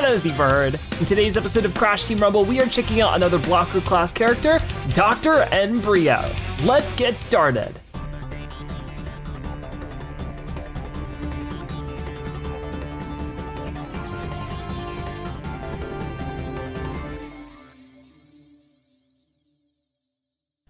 Hello Zebraherd. In today's episode of Crash Team Rumble, we are checking out another blocker class character, Dr. N. Brio. Let's get started.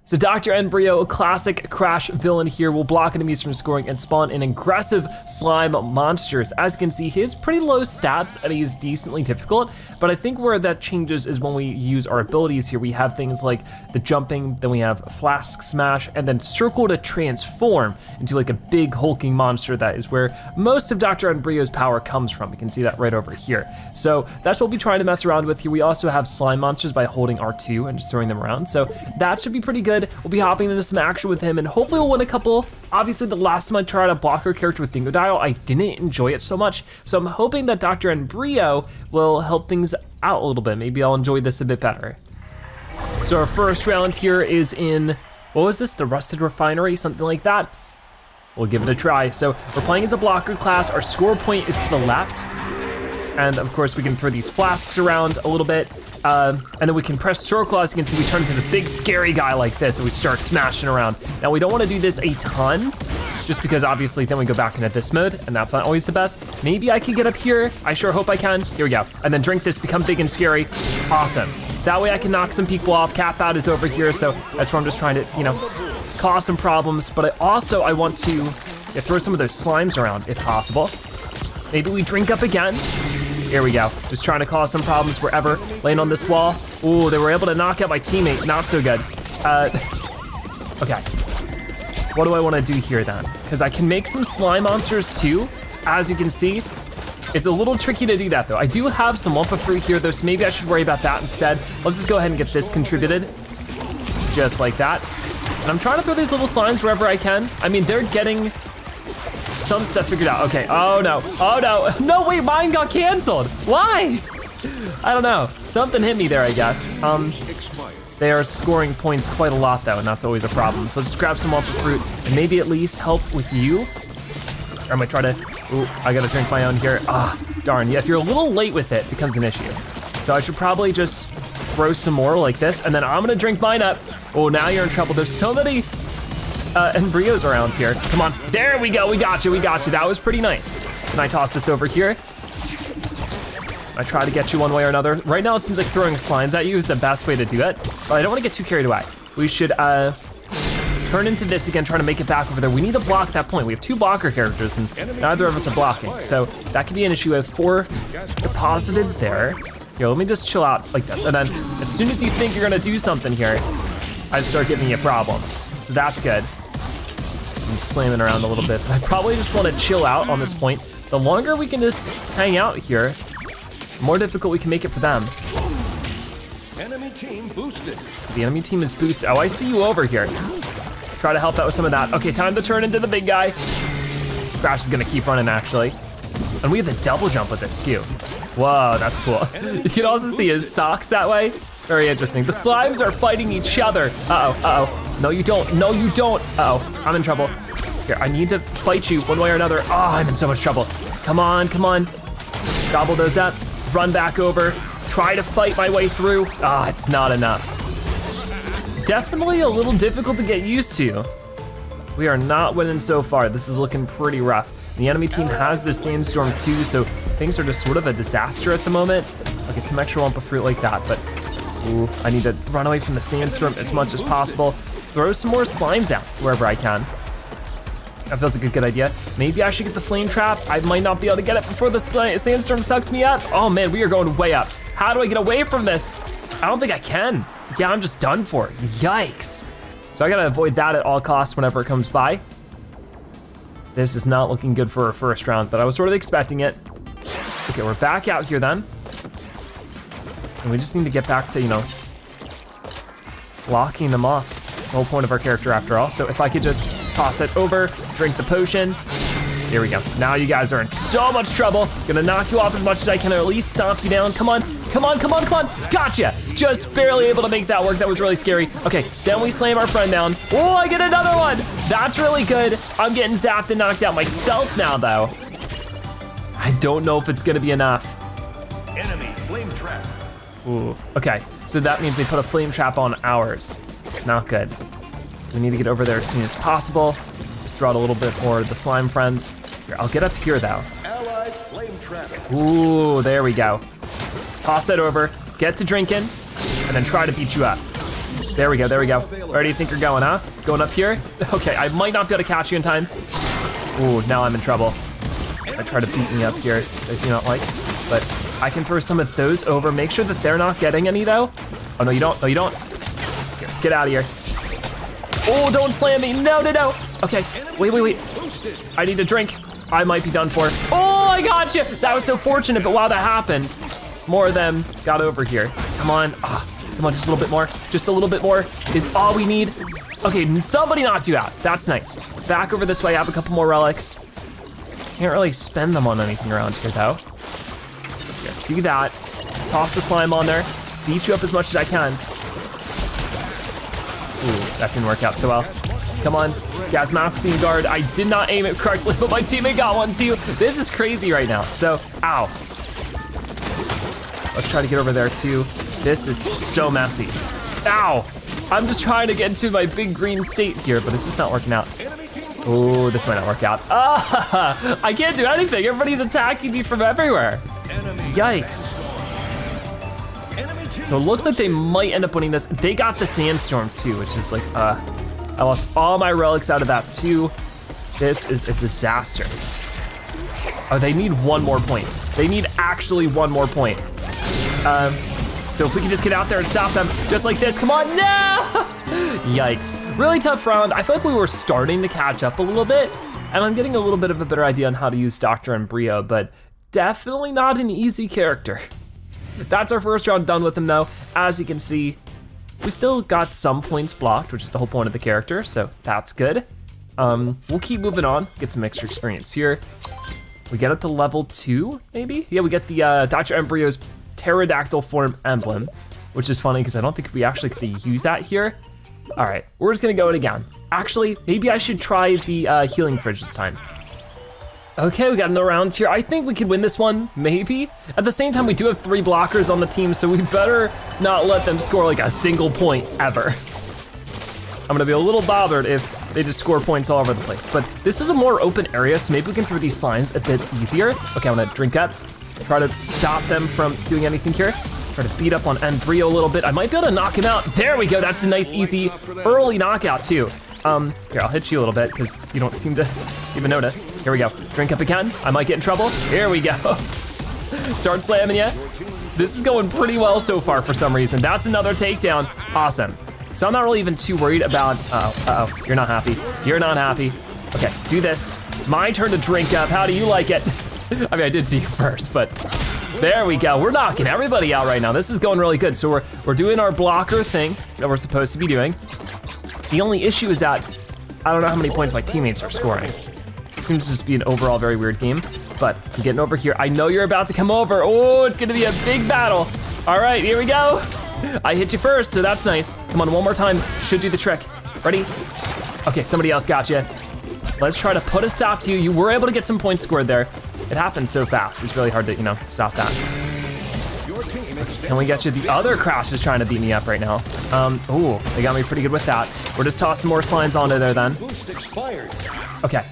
So Dr. N. Brio, a classic Crash villain here, will block enemies from scoring and spawn in aggressive slime monsters. As you can see, he has pretty low stats and he's decently difficult, but I think where that changes is when we use our abilities here. We have things like the jumping, then we have Flask Smash, and then Circle to transform into like a big hulking monster. That is where most of Dr. N. Brio's power comes from. You can see that right over here. So that's what we'll be trying to mess around with here. We also have slime monsters by holding R2 and just throwing them around. So that should be pretty good good. We'll be hopping into some action with him and hopefully we'll win a couple. Obviously the last time I tried a blocker character with Dingodile, I didn't enjoy it so much. So I'm hoping that Dr. N. Brio will help things out a little bit. Maybe I'll enjoy this a bit better. So our first round here is in, what was this? The Rusted Refinery, something like that. We'll give it a try. So we're playing as a blocker class. Our score point is to the left. And of course we can throw these flasks around a little bit. Uh, and then we can press circle, you can see, we turn into the big scary guy like this and we start smashing around. Now we don't wanna do this a ton, just because obviously then we go back into this mode and that's not always the best. Maybe I can get up here. I sure hope I can. Here we go. And then drink this, become big and scary. Awesome. That way I can knock some people off. Cap out is over here, so that's where I'm just trying to, you know, cause some problems. But I also, I want to yeah, throw some of those slimes around if possible. Maybe we drink up again. Here we go. Just trying to cause some problems wherever. Laying on this wall. Ooh, they were able to knock out my teammate. Not so good. Uh, okay. What do I want to do here then? Because I can make some slime monsters too, as you can see. It's a little tricky to do that though. I do have some Wumpa fruit here though, so maybe I should worry about that instead. Let's just go ahead and get this contributed. Just like that. And I'm trying to throw these little slimes wherever I can. I mean, they're getting some stuff figured out. Okay, oh no, oh no. No, wait, mine got canceled. Why? I don't know. Something hit me there, I guess. Um, they are scoring points quite a lot though, and that's always a problem. So let's grab some Wumpa fruit and maybe at least help with you. Or am I trying to, ooh, I gotta drink my own here. Ah, darn, yeah, if you're a little late with it, it becomes an issue. So I should probably just throw some more like this, and then I'm gonna drink mine up. Oh, now you're in trouble. There's so many uh, N. Brio's around here. Come on, there we go, we got you, we got you. That was pretty nice. Can I toss this over here? I try to get you one way or another. Right now it seems like throwing slimes at you is the best way to do it, but I don't wanna get too carried away. We should uh, turn into this again, trying to make it back over there. We need to block that point. We have two blocker characters and neither of us are blocking. So that could be an issue. We have four deposited there. Here, let me just chill out like this. And then as soon as you think you're gonna do something here, I start giving you problems. So that's good. I'm slamming around a little bit. I probably just want to chill out on this point. The longer we can just hang out here, the more difficult we can make it for them. Enemy team boosted. The enemy team is boosted. Oh, I see you over here. Try to help out with some of that. Okay, time to turn into the big guy. Crash is gonna keep running actually. And we have the double jump with this too. Whoa, that's cool. You can also see his socks that way. Very interesting. The slimes are fighting each other. Uh-oh, uh-oh. No, you don't. No, you don't. Uh oh I'm in trouble. Here, I need to fight you one way or another. Oh, I'm in so much trouble. Come on, come on. Gobble those up, run back over, try to fight my way through. Ah, oh, it's not enough. Definitely a little difficult to get used to. We are not winning so far. This is looking pretty rough. The enemy team has the sandstorm too, so things are just sort of a disaster at the moment. I'll get some extra Wumpa fruit like that, but Ooh, I need to run away from the sandstorm as much as possible. Throw some more slimes out wherever I can. That feels like a good idea. Maybe I should get the flame trap. I might not be able to get it before the sandstorm sucks me up. Oh man, we are going way up. How do I get away from this? I don't think I can. Yeah, I'm just done for. Yikes. So I gotta avoid that at all costs whenever it comes by. This is not looking good for a first round, but I was sort of expecting it. Okay, we're back out here then. And we just need to get back to, you know, locking them off. That's the whole point of our character after all. So if I could just toss it over, drink the potion. Here we go. Now you guys are in so much trouble. Gonna knock you off as much as I can, or at least stomp you down. Come on, come on, come on, come on. Gotcha. Just barely able to make that work. That was really scary. Okay, then we slam our friend down. Oh, I get another one. That's really good. I'm getting zapped and knocked out myself now, though. I don't know if it's gonna be enough. Enemy flame trap. Ooh, okay. So that means they put a flame trap on ours. Not good. We need to get over there as soon as possible. Just throw out a little bit more of the slime friends. Here, I'll get up here though. Allied flame trap. Ooh, there we go. Toss that over, get to drinking, and then try to beat you up. There we go, there we go. Where do you think you're going, huh? Going up here? Okay, I might not be able to catch you in time. Ooh, now I'm in trouble. I try to beat me up here, I do not like. But I can throw some of those over. Make sure that they're not getting any though. Oh no, you don't, no you don't. Get out of here. Oh, don't slam me, no, no, no. Okay, wait, wait, wait. I need a drink. I might be done for. Oh, I got you. That was so fortunate, but while that happened, more of them got over here. Come on, ah, come on, just a little bit more. Just a little bit more is all we need. Okay, somebody knocked you out. That's nice. Back over this way, I have a couple more relics. Can't really spend them on anything around here though. Do that. Toss the slime on there. Beat you up as much as I can. Ooh, that didn't work out so well. Come on, Gasmoxine guard. I did not aim it correctly, but my teammate got one too. This is crazy right now. So, ow. Let's try to get over there too. This is so messy. Ow. I'm just trying to get into my big green state here, but this is not working out. Oh, this might not work out. Ah, I can't do anything. Everybody's attacking me from everywhere. Yikes. So it looks like they might end up winning this. They got the sandstorm too, which is like, uh, I lost all my relics out of that too. This is a disaster. Oh, they need one more point. They need actually one more point. Um, so if we can just get out there and stop them, just like this, come on, no! Yikes, really tough round. I feel like we were starting to catch up a little bit, and I'm getting a little bit of a better idea on how to use Dr. N. Brio, but definitely not an easy character. That's our first round done with him though. As you can see, we still got some points blocked, which is the whole point of the character, so that's good. Um, we'll keep moving on, get some extra experience here. We get up to level two, maybe? Yeah, we get the uh, Dr. N. Brio's pterodactyl form emblem, which is funny because I don't think we actually get to use that here. All right, we're just gonna go it again. Actually, maybe I should try the uh, healing fridge this time. Okay, we got another round here. I think we could win this one, maybe. At the same time, we do have three blockers on the team, so we better not let them score like a single point ever. I'm gonna be a little bothered if they just score points all over the place. But this is a more open area, so maybe we can throw these slimes a bit easier. Okay, I'm gonna drink up, try to stop them from doing anything here. Try to beat up on N. Brio a little bit. I might be able to knock him out. There we go, that's a nice, easy, early knockout too. Um, here, I'll hit you a little bit because you don't seem to even notice. Here we go, drink up again. I might get in trouble. Here we go. Start slamming you. This is going pretty well so far for some reason. That's another takedown. Awesome. So I'm not really even too worried about, uh oh, uh oh, you're not happy. You're not happy. Okay, do this. My turn to drink up. How do you like it? I mean, I did see you first, but there we go. We're knocking everybody out right now. This is going really good. So we're, we're doing our blocker thing that we're supposed to be doing. The only issue is that I don't know how many points my teammates are scoring. It seems to just be an overall very weird game, but I'm getting over here. I know you're about to come over. Oh, it's gonna be a big battle. All right, here we go. I hit you first, so that's nice. Come on, one more time. Should do the trick. Ready? Okay, somebody else got you. Let's try to put a stop to you. You were able to get some points scored there. It happens so fast. It's really hard to, you know, stop that. Your team extends Can we get you? The other Crash is trying to beat me up right now. Um, ooh, they got me pretty good with that. We're just tossing more slimes onto there then. Okay.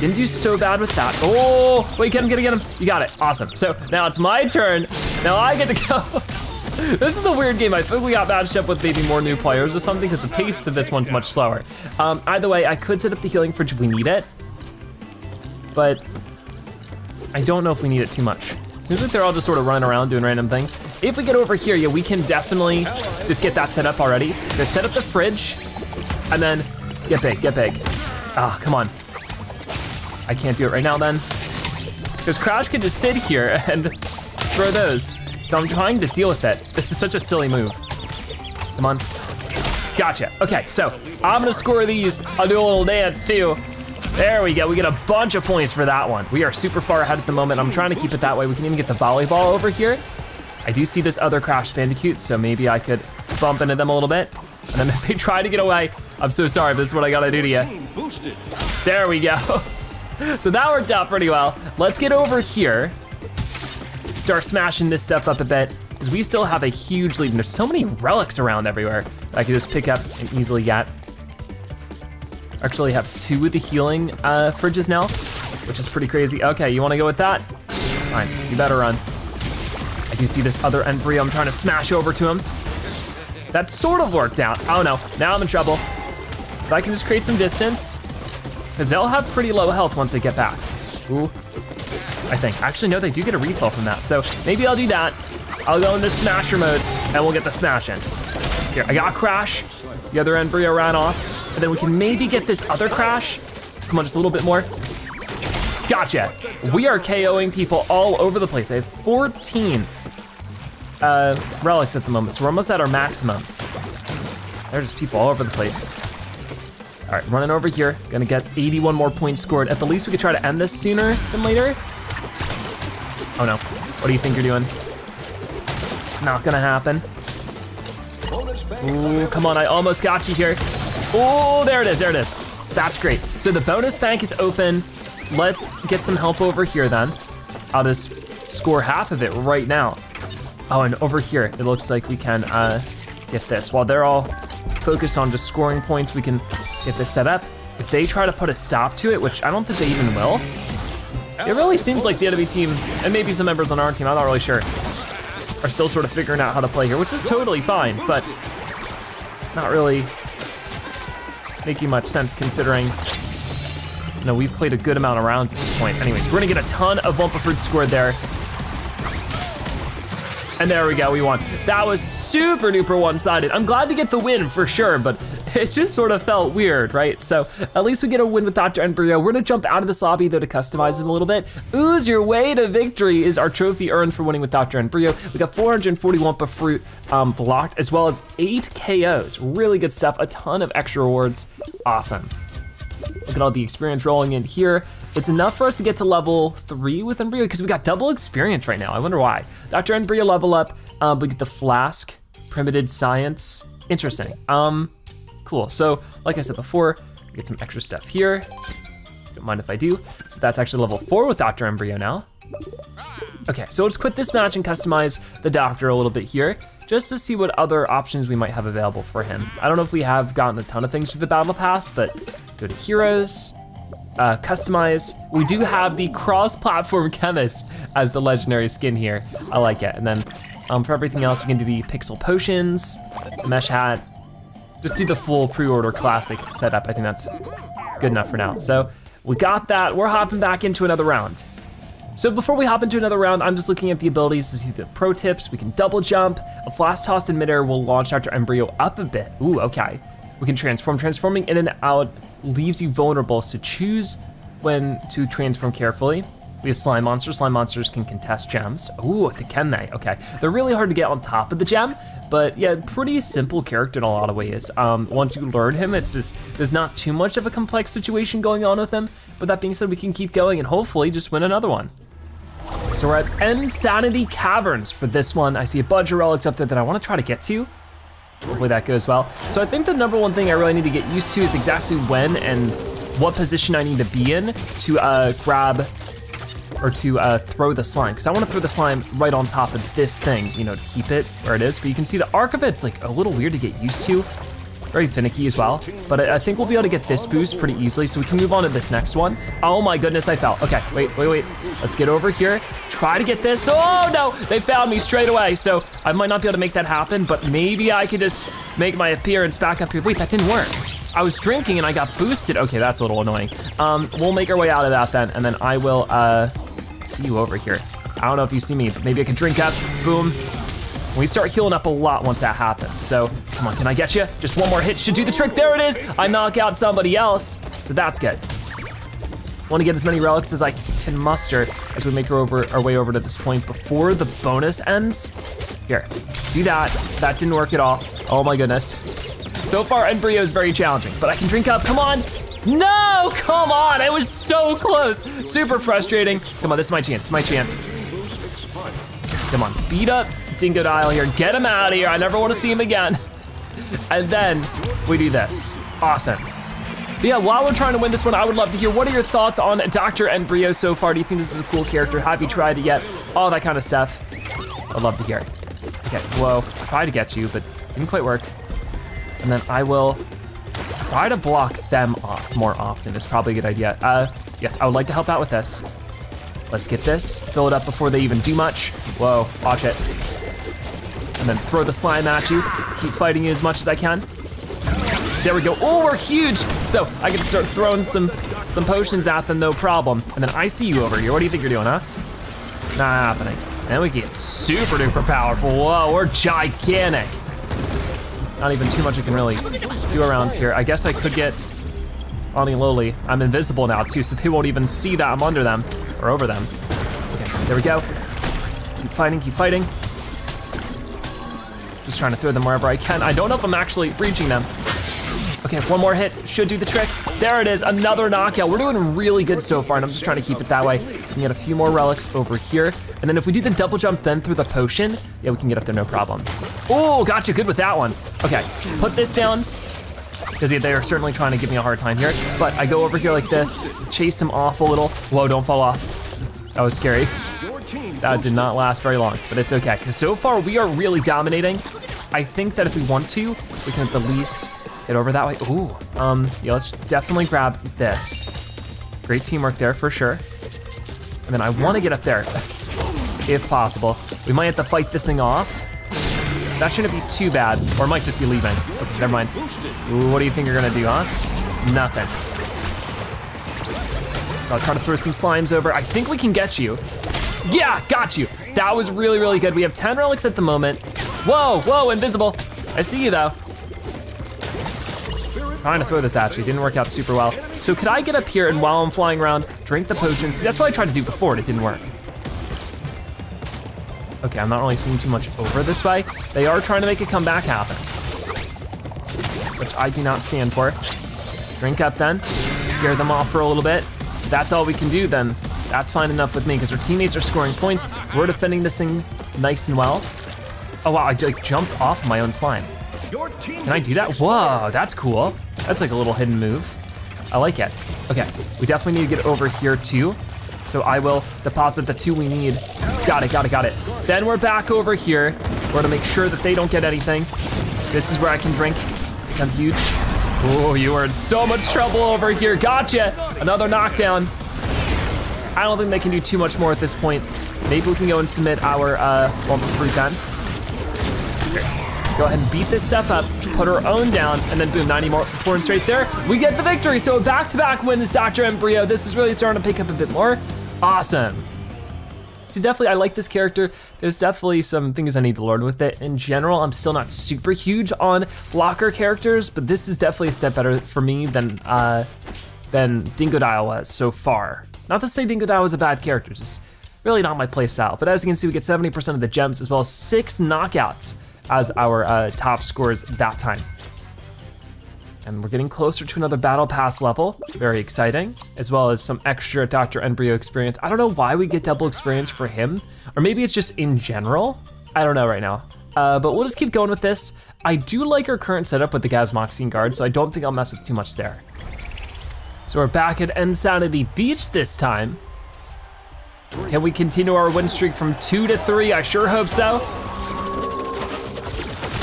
Didn't do so bad with that. Oh, wait, get him, get him, get him. You got it, awesome. So now it's my turn. Now I get to go. this is a weird game. I think we got matched up with maybe more new players or something because the pace to this one's much slower. Um, either way, I could set up the healing fridge if we need it, but I don't know if we need it too much. Seems like they're all just sort of running around doing random things. If we get over here, yeah, we can definitely just get that set up already. Just set up the fridge and then get big, get big. Ah, come on. I can't do it right now then. Because Crouch can just sit here and throw those. So I'm trying to deal with it. This is such a silly move. Come on. Gotcha. Okay, so I'm gonna score these. I'll do a little dance too. There we go. We get a bunch of points for that one. We are super far ahead at the moment. I'm trying to keep it that way. We can even get the volleyball over here. I do see this other Crash Bandicoot, so maybe I could bump into them a little bit. And then if they try to get away, I'm so sorry, but this is what I gotta do to you. Boosted. There we go. so that worked out pretty well. Let's get over here. Start smashing this stuff up a bit, because we still have a huge lead, and there's so many relics around everywhere that I can just pick up and easily get. Actually have two of the healing uh, fridges now, which is pretty crazy. Okay, you wanna go with that? Fine, you better run. I do see this other N. Brio, I'm trying to smash over to him. That sort of worked out. Oh no, now I'm in trouble. If I can just create some distance, because they'll have pretty low health once they get back. Ooh, I think. Actually, no, they do get a refill from that. So maybe I'll do that. I'll go into smasher mode and we'll get the smash in. Here, I got a crash. The other N. Brio ran off. And then we can maybe get this other crash. Come on, just a little bit more. Gotcha. We are KOing people all over the place. I have 14 uh, relics at the moment, so we're almost at our maximum. There are just people all over the place. All right, running over here. Gonna get 81 more points scored. At the least we could try to end this sooner than later. Oh no, what do you think you're doing? Not gonna happen. Ooh, come on, I almost got you here. Oh, there it is, there it is. That's great. So the bonus bank is open. Let's get some help over here then. I'll just score half of it right now. Oh, and over here, it looks like we can uh, get this. While they're all focused on just scoring points, we can get this set up. If they try to put a stop to it, which I don't think they even will, it really seems like the enemy team, and maybe some members on our team, I'm not really sure, are still sort of figuring out how to play here, which is totally fine, but not really making much sense considering you know, we've played a good amount of rounds at this point. Anyways, we're gonna get a ton of Wumpa Fruit scored there. And there we go, we won. That was super duper one-sided. I'm glad to get the win for sure, but it just sort of felt weird, right? So at least we get a win with Dr. N. Brio. We're gonna jump out of this lobby though to customize him a little bit. Ooze your way to victory is our trophy earned for winning with Dr. N. Brio. We got 440 Wumpa Fruit um, blocked as well as eight KOs. Really good stuff, a ton of extra rewards. Awesome. Look at all the experience rolling in here. It's enough for us to get to level three with N. Brio because we got double experience right now. I wonder why. Dr. N. Brio level up, um, we get the flask, primitive science. Interesting. Um, cool. So like I said before, get some extra stuff here. Don't mind if I do. So that's actually level four with Dr. N. Brio now. Okay, so let's quit this match and customize the doctor a little bit here, just to see what other options we might have available for him. I don't know if we have gotten a ton of things through the battle pass, but go to heroes, uh, customize. We do have the cross-platform chemist as the legendary skin here. I like it. And then um, for everything else, we can do the pixel potions, mesh hat, just do the full pre-order classic setup. I think that's good enough for now. So we got that, we're hopping back into another round. So before we hop into another round, I'm just looking at the abilities to see the pro tips. We can double jump, a flash tossed in midair will launch Dr. N. Brio up a bit. Ooh, okay. We can transform, transforming in and out leaves you vulnerable, so choose when to transform carefully. We have slime monsters. Slime monsters can contest gems. Ooh, can they? Okay. They're really hard to get on top of the gem, but yeah, pretty simple character in a lot of ways. Um, once you learn him, it's just, there's not too much of a complex situation going on with him. But that being said, we can keep going and hopefully just win another one. So we're at Insanity Caverns for this one. I see a bunch of relics up there that I wanna try to get to. Hopefully that goes well. So I think the number one thing I really need to get used to is exactly when and what position I need to be in to uh, grab or to uh, throw the slime. Because I want to throw the slime right on top of this thing, you know, to keep it where it is. But you can see the arc of it's like a little weird to get used to. Very finicky as well. But I, I think we'll be able to get this boost pretty easily. So we can move on to this next one. Oh my goodness, I fell. Okay, wait, wait, wait. Let's get over here. Try to get this. Oh no, they found me straight away. So I might not be able to make that happen, but maybe I could just make my appearance back up here. Wait, that didn't work. I was drinking and I got boosted. Okay, that's a little annoying. Um, we'll make our way out of that then, and then I will uh, see you over here. I don't know if you see me, but maybe I can drink up, boom. We start healing up a lot once that happens. So come on, can I get you? Just one more hit should do the trick. There it is. I knock out somebody else. So that's good. Want to get as many relics as I can muster as we make our, over, our way over to this point before the bonus ends. Here, do that. That didn't work at all. Oh my goodness. So far, N. Brio is very challenging, but I can drink up, come on. No, come on, I was so close. Super frustrating. Come on, this is my chance, this is my chance. Come on, beat up Dingodile here. Get him out of here. I never want to see him again. And then we do this. Awesome. But yeah, while we're trying to win this one, I would love to hear what are your thoughts on Dr. N. Brio so far? Do you think this is a cool character? Have you tried it yet? All that kind of stuff. I'd love to hear it. Okay, whoa, I tried to get you, but didn't quite work. And then I will try to block them off more often is probably a good idea. Uh, yes, I would like to help out with this. Let's get this, fill it up before they even do much. Whoa, watch it. And then throw the slime at you. Keep fighting you as much as I can. There we go. Oh, we're huge. So I can start throwing some some potions at them, no problem. And then I see you over here. What do you think you're doing, huh? Not happening. And we get super duper powerful. Whoa, we're gigantic. Not even too much I can really do around here. I guess I could get Ani Loli. I'm invisible now too, so they won't even see that I'm under them or over them. Okay, there we go. Keep fighting, keep fighting. Just trying to throw them wherever I can. I don't know if I'm actually reaching them. Okay, one more hit should do the trick. There it is, another knockout. We're doing really good so far, and I'm just trying to keep it that way. We can get a few more relics over here. And then if we do the double jump then through the potion, yeah, we can get up there no problem. Oh, gotcha, good with that one. Okay, put this down, because they are certainly trying to give me a hard time here. But I go over here like this, chase him off a little. Whoa, don't fall off. That was scary. That did not last very long, but it's okay, because so far we are really dominating. I think that if we want to, we can at the least get over that way. Ooh, um, yeah, let's definitely grab this. Great teamwork there for sure. And then I wanna get up there, if possible. We might have to fight this thing off. That shouldn't be too bad, or might just be leaving. Okay, never mind. Ooh, what do you think you're gonna do, huh? Nothing. So I'll try to throw some slimes over. I think we can get you. Yeah, got you. That was really, really good. We have 10 relics at the moment. Whoa, whoa, invisible. I see you though. Trying to throw this at you, didn't work out super well. So could I get up here and while I'm flying around, drink the potions? See, that's what I tried to do before and it didn't work. Okay, I'm not really seeing too much over this way. They are trying to make a comeback happen, which I do not stand for. Drink up then, scare them off for a little bit. That's all we can do then. That's fine enough with me because our teammates are scoring points. We're defending this thing nice and well. Oh wow, I like jumped off my own slime. Can I do that? Whoa, that's cool. That's like a little hidden move. I like it. Okay, we definitely need to get over here too. So I will deposit the two we need. Got it, got it, got it. Then we're back over here. We're gonna make sure that they don't get anything. This is where I can drink. I'm huge. Oh, you are in so much trouble over here. Gotcha. Another knockdown. I don't think they can do too much more at this point. Maybe we can go and submit our uh, Wumpa Fruit then. Go ahead and beat this stuff up, put her own down, and then boom, 90 more points right there. We get the victory. So back-to-back wins, Dr. N. Brio. This is really starting to pick up a bit more. Awesome. So definitely, I like this character. There's definitely some things I need to learn with it. In general, I'm still not super huge on blocker characters, but this is definitely a step better for me than uh, than Dingodile was so far. Not to say Dingodile was a bad character, it's really not my play style. But as you can see, we get 70% of the gems as well as six knockouts as our uh, top scores that time. And we're getting closer to another battle pass level, very exciting, as well as some extra Dr. N. Brio experience. I don't know why we get double experience for him, or maybe it's just in general. I don't know right now. Uh, but we'll just keep going with this. I do like our current setup with the Gazmoxine guard, so I don't think I'll mess with too much there. So we're back at Insanity Beach this time. Can we continue our win streak from two to three? I sure hope so.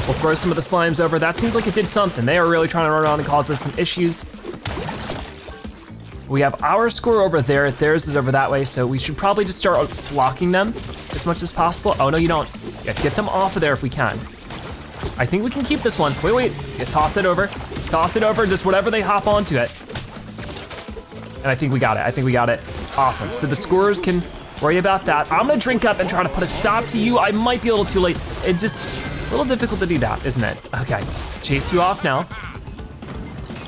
We'll throw some of the slimes over. That seems like it did something. They are really trying to run around and cause us some issues. We have our score over there. Theirs is over that way, so we should probably just start blocking them as much as possible. Oh, no, you don't. Yeah, get them off of there if we can. I think we can keep this one. Wait, wait. Yeah, toss it over. Toss it over, just whatever they hop onto it. And I think we got it. I think we got it. Awesome. So the scorers can worry about that. I'm gonna drink up and try to put a stop to you. I might be a little too late. It just, a little difficult to do that, isn't it? Okay, chase you off now.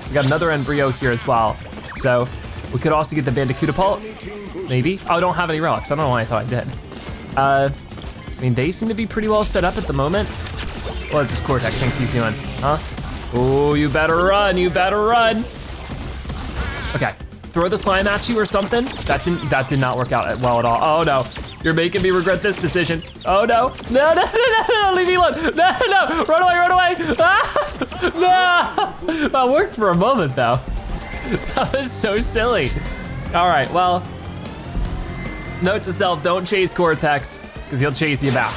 We got another N. Brio here as well. So we could also get the Bandicutapult, maybe. Oh, I don't have any relics. I don't know why I thought I did. Uh, I mean, they seem to be pretty well set up at the moment. What is this Cortex think he's doing, huh? Oh, you better run, you better run. Okay, throw the slime at you or something. That didn't, that did not work out well at all. Oh no, you're making me regret this decision. Oh no, no, no, no, no, no, leave me alone. No, no, run away, run away. Ah, no, that worked for a moment though. that was so silly. All right, well, note to self, don't chase Cortex, because he'll chase you back.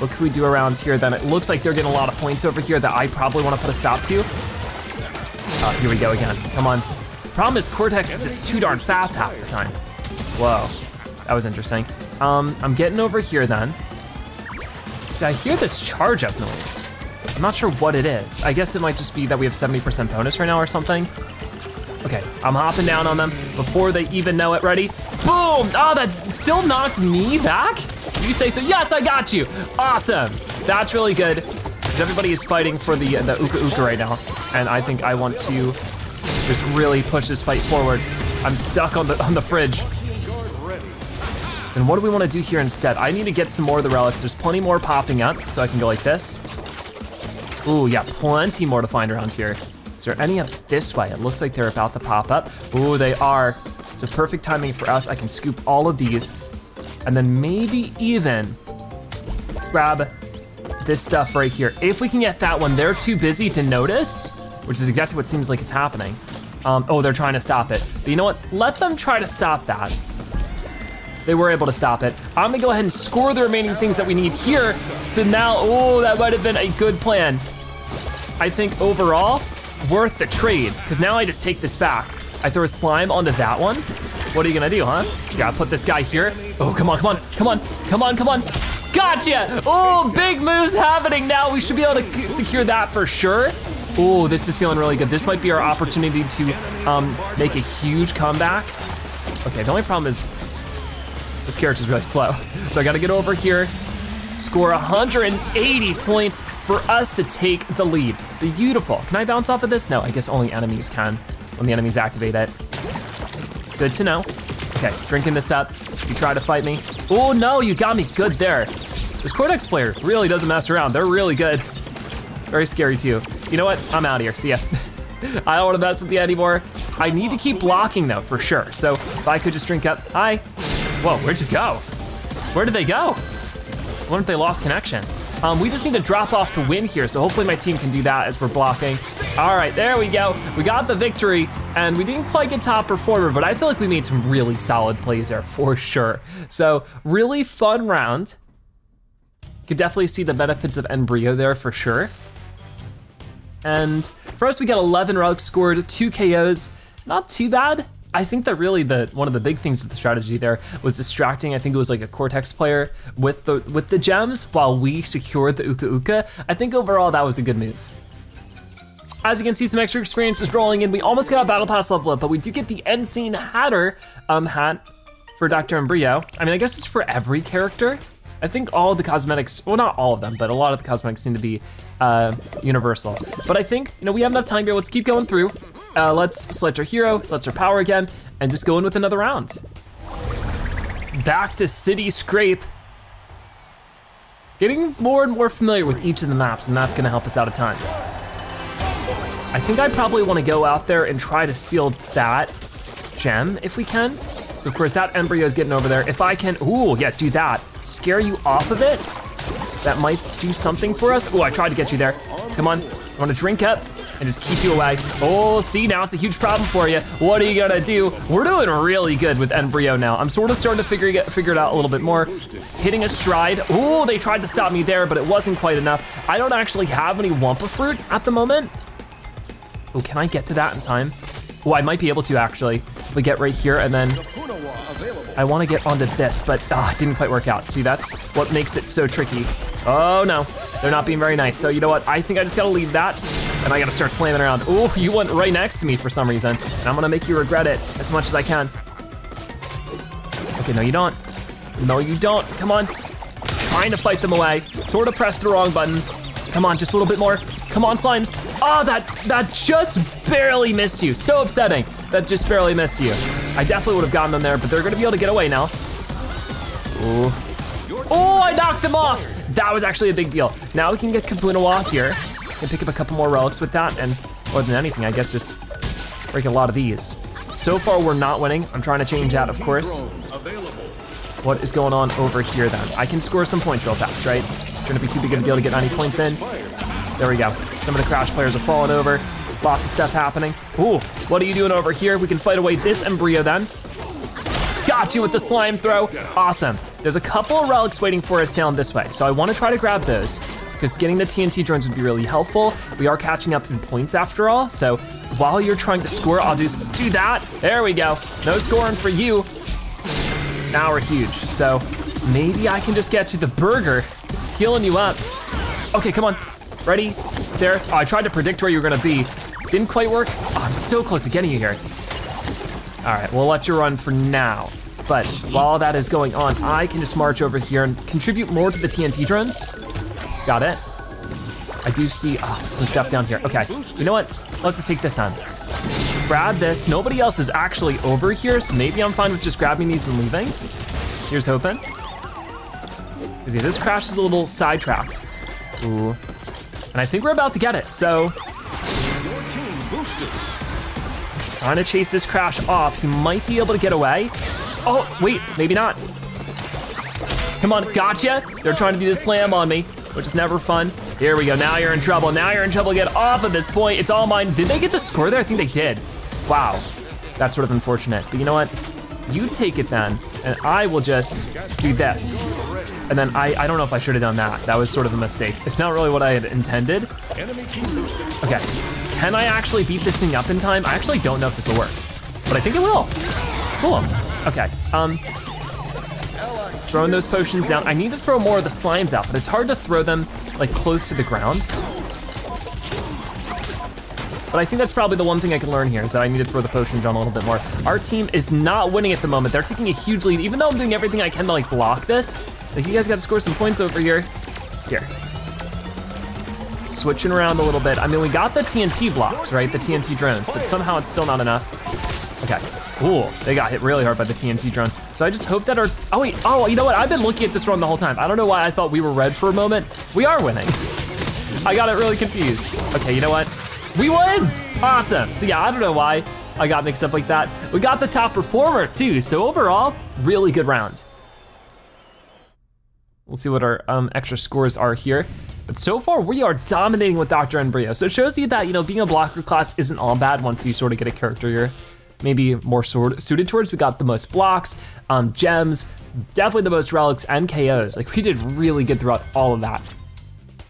What can we do around here then? It looks like they're getting a lot of points over here that I probably wanna put a stop to. Uh, here we go again, come on. Problem is Cortex is just too darn fast half the time. Whoa, that was interesting. Um, I'm getting over here then. See, I hear this charge up noise. I'm not sure what it is. I guess it might just be that we have 70% bonus right now or something. Okay, I'm hopping down on them before they even know it. Ready? Boom! Oh, that still knocked me back? You say so? Yes, I got you. Awesome. That's really good. Everybody is fighting for the the Uka Uka right now, and I think I want to just really push this fight forward. I'm stuck on the on the fridge. And what do we want to do here instead? I need to get some more of the relics. There's plenty more popping up, so I can go like this. Ooh, yeah, plenty more to find around here. Is there any up this way? It looks like they're about to pop up. Ooh, they are. So perfect timing for us. I can scoop all of these and then maybe even grab this stuff right here. If we can get that one, they're too busy to notice, which is exactly what seems like it's happening. Um, oh, they're trying to stop it. But you know what? Let them try to stop that. They were able to stop it. I'm gonna go ahead and score the remaining things that we need here. So now, oh, that might have been a good plan. I think overall, worth the trade, because now I just take this back. I throw a slime onto that one. What are you gonna do, huh? You gotta put this guy here. Oh, come on, come on, come on, come on, come on. Gotcha! Oh, big moves happening now. We should be able to secure that for sure. Oh, this is feeling really good. This might be our opportunity to um, make a huge comeback. Okay, the only problem is this character's really slow. So I gotta get over here, score 180 points for us to take the lead. Beautiful. Can I bounce off of this? No, I guess only enemies can when the enemies activate it. Good to know. Okay, drinking this up. You try to fight me. Oh no, you got me good there. This Cortex player really doesn't mess around. They're really good. Very scary too. You You know what? I'm out of here. See ya. I don't want to mess with you anymore. I need to keep blocking though, for sure. So if I could just drink up. Hi. Whoa, where'd you go? Where did they go? Wonder if they lost connection. Um, we just need to drop off to win here, so hopefully my team can do that as we're blocking. All right, there we go. We got the victory, and we didn't quite get top performer, but I feel like we made some really solid plays there for sure. So really fun round. Could definitely see the benefits of N. Brio there for sure. And us, we got 11 rugs scored, two KOs. Not too bad. I think that really the one of the big things of the strategy there was distracting. I think it was like a Cortex player with the with the gems while we secured the Uka Uka. I think overall that was a good move. As you can see, some extra experience is rolling in. We almost got a battle pass level up, but we do get the end scene Hatter um, hat for Dr. N. Brio. I mean, I guess it's for every character. I think all the cosmetics, well, not all of them, but a lot of the cosmetics seem to be uh, universal. But I think, you know, we have enough time here. Let's keep going through. Uh, let's select our hero, select our power again, and just go in with another round. Back to City Scrape. Getting more and more familiar with each of the maps, and that's gonna help us out a ton. I think I probably wanna go out there and try to seal that gem if we can. So of course that N. Brio is getting over there. If I can, ooh, yeah, do that. Scare you off of it. That might do something for us. Oh, I tried to get you there. Come on, I wanna drink up and just keep you away. Oh, see, now it's a huge problem for you. What are you gonna do? We're doing really good with N. Brio now. I'm sort of starting to figure, get, figure it out a little bit more. Hitting a stride. Oh, they tried to stop me there, but it wasn't quite enough. I don't actually have any Wumpa Fruit at the moment. Oh, can I get to that in time? Oh, I might be able to actually. We get right here and then I wanna get onto this, but ah, didn't quite work out. See, that's what makes it so tricky. Oh no, they're not being very nice. So you know what, I think I just gotta leave that and I gotta start slamming around. Oh, you went right next to me for some reason and I'm gonna make you regret it as much as I can. Okay, no you don't. No you don't, come on. Trying to fight them away. Sort of pressed the wrong button. Come on, just a little bit more. Come on, slimes. Oh, that, that just barely missed you. So upsetting. That just barely missed you. I definitely would have gotten them there, but they're gonna be able to get away now. Ooh. Oh, I knocked them off. That was actually a big deal. Now we can get Kabuno off here and pick up a couple more relics with that, and more than anything, I guess just break a lot of these. So far, we're not winning. I'm trying to change that, of course. What is going on over here then? I can score some points real fast, right? Shouldn't be too big of a deal to get 90 points in. There we go. Some of the Crash players are falling over. Lots of stuff happening. Ooh, what are you doing over here? We can fight away this N. Brio then. Got you with the slime throw. Awesome. There's a couple of relics waiting for us down this way. So I wanna try to grab those because getting the TNT drones would be really helpful. We are catching up in points after all. So while you're trying to score, I'll just do that. There we go. No scoring for you. Now we're huge. So maybe I can just get you the burger, healing you up. Okay, come on. Ready? There. Oh, I tried to predict where you were gonna be. Didn't quite work. Oh, I'm so close to getting you here. All right, we'll let you run for now. But while that is going on, I can just march over here and contribute more to the TNT drones. Got it. I do see oh, some stuff down here. Okay, you know what? Let's just take this on. Grab this. Nobody else is actually over here, so maybe I'm fine with just grabbing these and leaving. Here's hoping. Because yeah, this crash is a little sidetracked. Ooh. And I think we're about to get it, so Your team boosted. Trying to chase this crash off. He might be able to get away. Oh, wait, maybe not. Come on, gotcha. They're trying to do the slam on me, which is never fun. Here we go, now you're in trouble. Now you're in trouble, get off of this point. It's all mine. Did they get the score there? I think they did. Wow, that's sort of unfortunate. But you know what? You take it then, and I will just do this. And then I, I don't know if I should have done that. That was sort of a mistake. It's not really what I had intended. Enemy team boosted. Okay, can I actually beat this thing up in time? I actually don't know if this will work, but I think it will. Cool, okay. Um, throwing those potions down. I need to throw more of the slimes out, but it's hard to throw them like close to the ground. But I think that's probably the one thing I can learn here is that I need to throw the potions down a little bit more. Our team is not winning at the moment. They're taking a huge lead, even though I'm doing everything I can to like block this. Like you guys gotta score some points over here. Here, switching around a little bit. I mean, we got the TNT blocks, right? The TNT drones, but somehow it's still not enough. Okay, Ooh, they got hit really hard by the TNT drone. So I just hope that our, oh wait, oh, you know what? I've been looking at this run the whole time. I don't know why I thought we were red for a moment. We are winning. I got it really confused. Okay, you know what? We win, awesome. So yeah, I don't know why I got mixed up like that. We got the top performer too, so overall, really good round. We'll see what our um, extra scores are here. But so far, we are dominating with Dr. N. Brio. So it shows you that, you know, being a blocker class isn't all bad once you sort of get a character you're maybe more suited towards. We got the most blocks, um, gems, definitely the most relics and KOs. Like we did really good throughout all of that.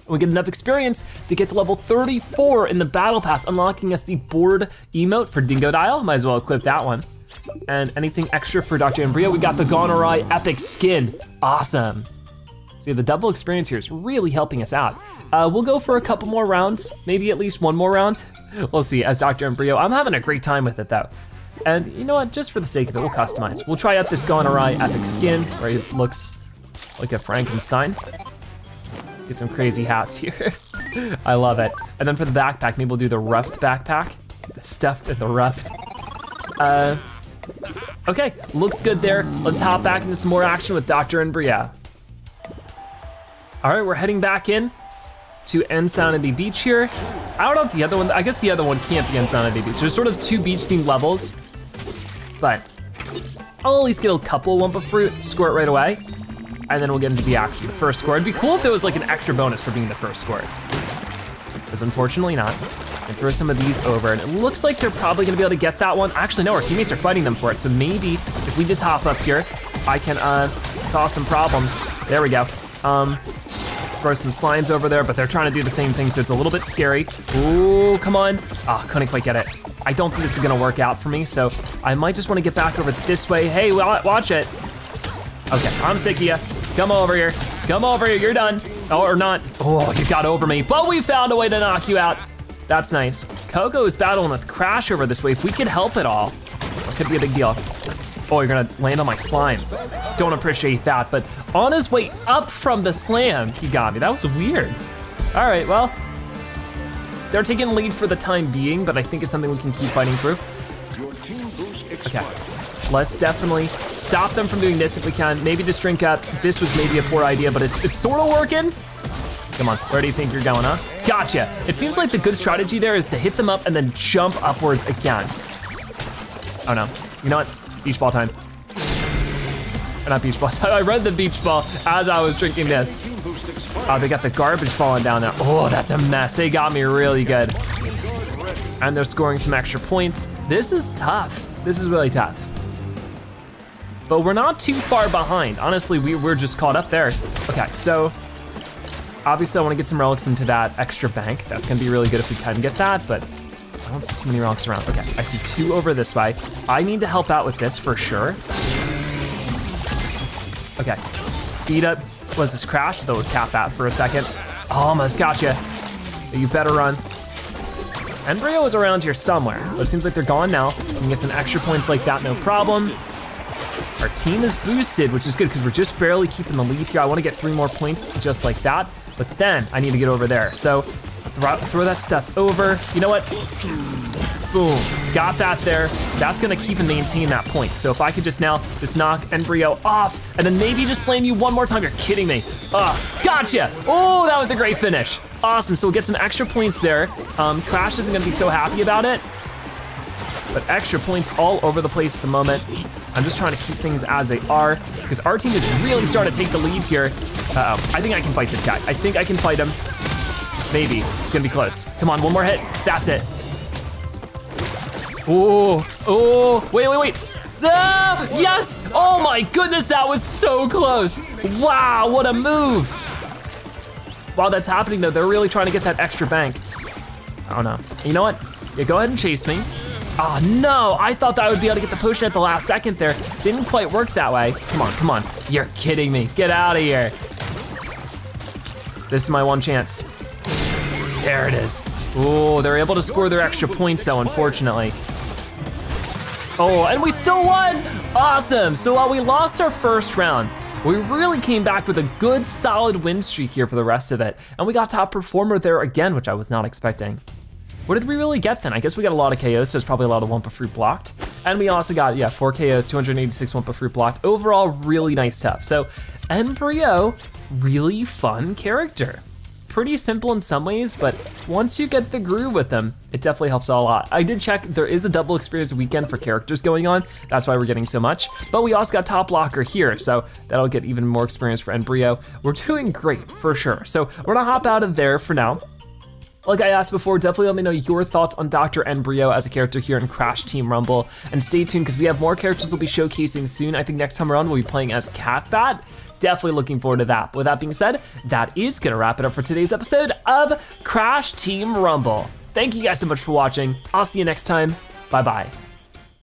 We get enough experience to get to level 34 in the battle pass, unlocking us the board emote for Dingodile. Might as well equip that one. And anything extra for Dr. N. Brio, we got the Awry Epic Skin. Awesome. See, the double experience here is really helping us out. Uh, we'll go for a couple more rounds, maybe at least one more round. We'll see, as Dr. N. Brio. I'm having a great time with it though. And you know what, just for the sake of it, we'll customize. We'll try out this Gone Awry Epic Skin, where he looks like a Frankenstein. Get some crazy hats here. I love it. And then for the backpack, maybe we'll do the roughed backpack. The stuffed and the roughed. Uh, okay, looks good there. Let's hop back into some more action with Dr. N. Brio. All right, we're heading back in to Insanity Beach here. I don't know if the other one, I guess the other one can't be Insanity Beach. There's sort of two beach themed levels, but I'll at least get a couple Wumpa Fruit, it right away, and then we'll get into the action. The first score, it'd be cool if there was like an extra bonus for being the first score. Because unfortunately not. And throw some of these over, and it looks like they're probably gonna be able to get that one. Actually, no, our teammates are fighting them for it, so maybe if we just hop up here, I can uh, cause some problems. There we go. Um, throw some slimes over there, but they're trying to do the same thing, so it's a little bit scary. Ooh, come on. Ah, oh, couldn't quite get it. I don't think this is gonna work out for me, so I might just wanna get back over this way. Hey, watch it. Okay, I'm sick of you. Come over here. Come over here, you're done. Oh, or not. Oh, you got over me, but we found a way to knock you out. That's nice. Coco is battling with Crash over this way. If we could help at all, it could be a big deal. Oh, you're gonna land on my slimes. Don't appreciate that, but on his way up from the slam, he got me. That was weird. All right, well, they're taking lead for the time being, but I think it's something we can keep fighting through. Your team boost Okay, let's definitely stop them from doing this if we can. Maybe just drink up. This was maybe a poor idea, but it's, it's sort of working. Come on, where do you think you're going, huh? Gotcha. It seems like the good strategy there is to hit them up and then jump upwards again. Oh no, you know what? Beach ball time. Or not beach ball, I read the beach ball as I was drinking this. Oh, they got the garbage falling down there. Oh, that's a mess. They got me really good. and they're scoring some extra points. This is tough. This is really tough. But we're not too far behind. Honestly, we, we're just caught up there. Okay, so obviously I wanna get some relics into that extra bank. That's gonna be really good if we can get that, but I don't see too many relics around. Okay, I see two over this way. I need to help out with this for sure. Okay, beat up, was this crash? That was cap that for a second. Almost got you. You better run. N. Brio is around here somewhere, but it seems like they're gone now. We can get some extra points like that, no problem. Our team is boosted, which is good because we're just barely keeping the lead here. I wanna get three more points just like that, but then I need to get over there. So throw, throw that stuff over. You know what? Boom, got that there. That's gonna keep and maintain that point. So if I could just now just knock N. Brio off and then maybe just slam you one more time, you're kidding me. Ah, gotcha. Oh, that was a great finish. Awesome, so we'll get some extra points there. Um, Crash isn't gonna be so happy about it, but extra points all over the place at the moment. I'm just trying to keep things as they are because our team is really starting to take the lead here. Uh oh I think I can fight this guy. I think I can fight him. Maybe, it's gonna be close. Come on, one more hit, that's it. Oh, oh, wait, wait, wait. Ah, yes, oh my goodness, that was so close. Wow, what a move. While that's happening though, they're really trying to get that extra bank. I don't know. You know what? Yeah, go ahead and chase me. Oh no, I thought that I would be able to get the potion at the last second there. Didn't quite work that way. Come on, come on. You're kidding me. Get out of here. This is my one chance. There it is. Oh, they're able to score their extra points though, unfortunately. Oh, and we still won! Awesome, so while we lost our first round, we really came back with a good solid win streak here for the rest of it. And we got top performer there again, which I was not expecting. What did we really get then? I guess we got a lot of KOs, so there's probably a lot of Wumpa Fruit blocked. And we also got, yeah, four KOs, 286 Wumpa Fruit blocked. Overall, really nice stuff. So N. Brio, really fun character. Pretty simple in some ways, but once you get the groove with them, it definitely helps a lot. I did check, there is a double experience weekend for characters going on. That's why we're getting so much. But we also got top locker here, so that'll get even more experience for N. Brio. We're doing great, for sure. So we're gonna hop out of there for now. Like I asked before, definitely let me know your thoughts on Dr. N. Brio as a character here in Crash Team Rumble. And stay tuned because we have more characters we'll be showcasing soon. I think next time around we'll be playing as Catbat. Definitely looking forward to that. But with that being said, that is gonna wrap it up for today's episode of Crash Team Rumble. Thank you guys so much for watching. I'll see you next time. Bye-bye.